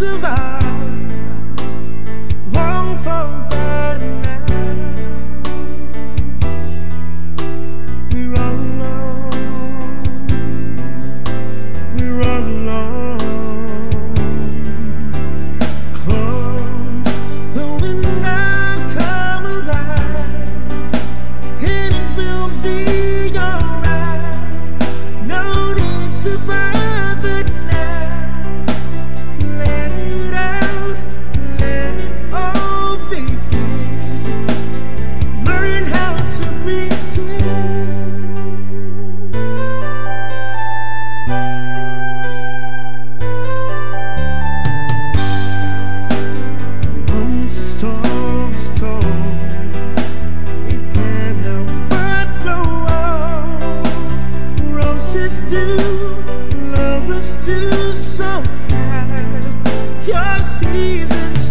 survived. We're all alone. We're all alone. Close the window, come alive, and it will be alright. No need to. you so fast. Your seasons.